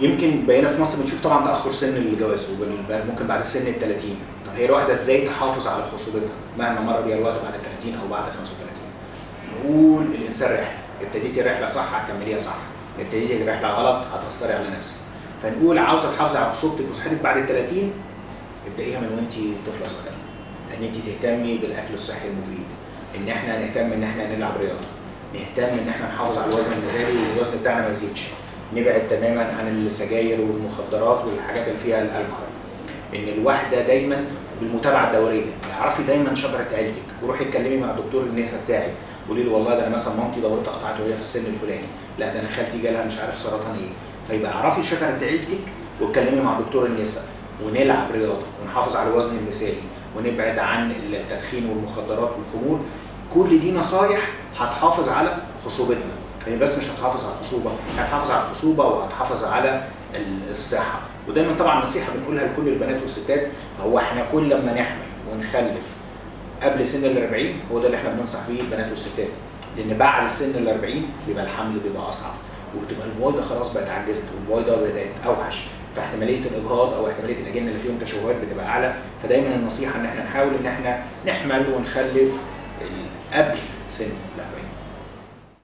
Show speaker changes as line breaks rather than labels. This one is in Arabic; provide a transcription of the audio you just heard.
يمكن بقينا في مصر بنشوف طبعا تأخر سن الجواز ممكن بعد سن ال 30 طب هي الواحدة إزاي تحافظ على خصوبتها؟ مهما مر بيها الوقت بعد ال 30 أو بعد 35 نقول الإنسان رحلة. ابتديتي الرحلة صح هتكمليها صح. ابتديتي الرحلة غلط هتأثري على نفسك. فنقول عاوزة تحافظي على خصوبتك وصحتك بعد ال 30 ابدأيها من وانت طفلة صغيرة. إن انت تهتمي بالأكل الصحي المفيد. إن إحنا نهتم إن إحنا نلعب رياضة. نهتم إن إحنا نحافظ على الوزن المثالي والوزن بتاعنا ما يزيدش. نبعد تماما عن السجاير والمخدرات والحاجات اللي فيها الألكحول. إن الواحده دايما بالمتابعة الدورية. اعرفي دايما شجرة عيلتك. وروحي اتكلمي مع دكتور النساء بتاعي. قولي له والله ده أنا مثلا مامتي دورتها قطعت وهي في السن الفلاني. لا ده أنا خالتي جالها مش عارف سرطان إيه. فيبقى اعرفي شجرة عيلتك واتكلمي مع دكتور النساء ونلعب رياضة. ونحافظ على الوزن المثالي. ونبعد عن التدخين والمخدرات والخمور كل دي نصايح هتحافظ على خصوبتنا. يعني بس مش هتحافظ على الخصوبة. هتحافظ على الخصوبة وهتحافظ على ال- الصحه ودايما طبعا نصيحه بنقولها لكل البنات والستات هو إحنا كل لما نحمل ونخلف قبل سن ال 40 هو ده اللي إحنا بننصح بيه البنات والستات. لأن بعد سن ال 40 بيبقى الحمل بيبقى أصعب وبتبقى البويضة خلاص بقت عجزت والبويضة بدات أوحش. فاحتمالية الإجهاض أو احتمالية الأجنة اللي فيهم تشوهات بتبقى أعلى. فدايما النصيحة إن إحنا نحاول إن إحنا نحمل ونخلف قبل سن ال 40